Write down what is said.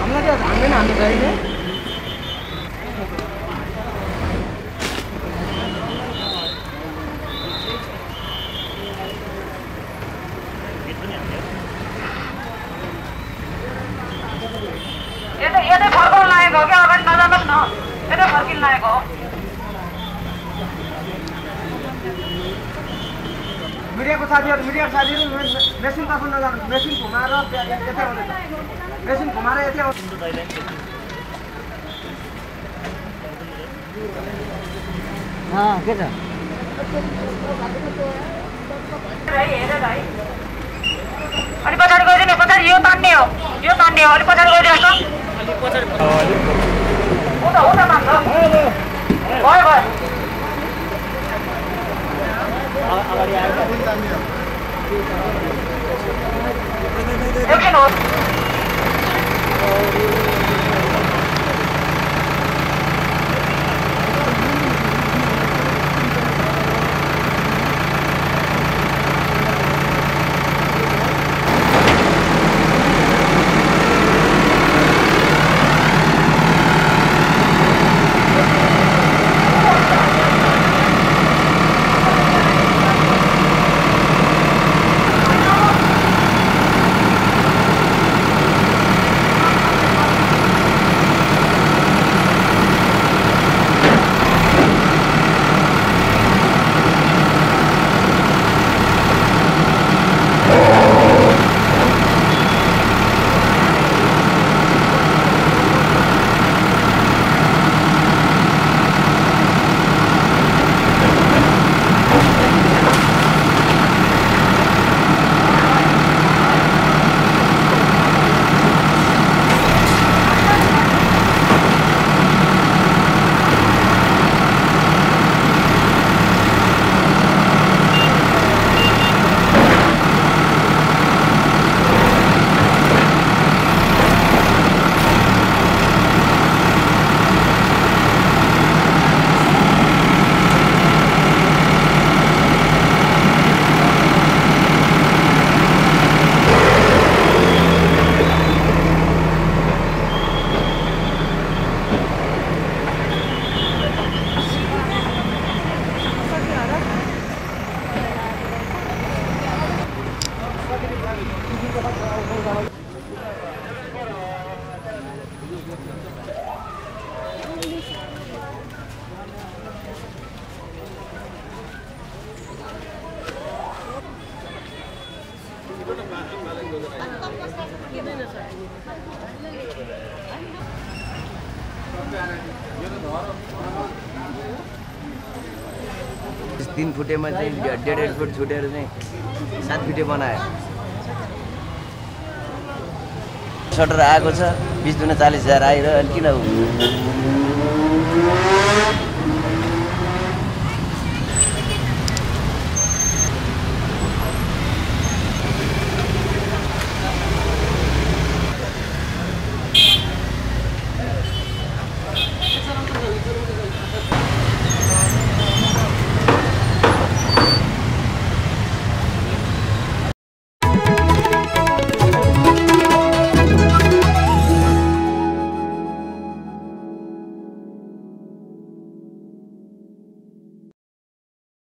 हामीलाई चाहिँ हान्दैन हाम्रो गाडीले यतै नजानुहोस् न यतै फर्किनु लागेको हो मिडियाको साथीहरू मिडियाको साथीहरू मे- मेसिन तर्फ नजानु मेसिन घुमाएर त्यहाँ- यतै आउँदैछ मेसिन घुमाएर यतै आउँछ के छ अलिक पछाडि गइदिनु पछाडि यो तान्ने हो यो तान्ने हो अलिक पछाडि गइदिनुहोस् Runter, runter, Mann, komm. Räuber. Aber die Hand hinter mir. Rücken los. तिन फुटेमा चाहिँ डेढ डेढ फुट छुटेर चाहिँ सात फिटे बनायो सटर आएको छ बिस दुना चालिस हजार आएर अहिले किन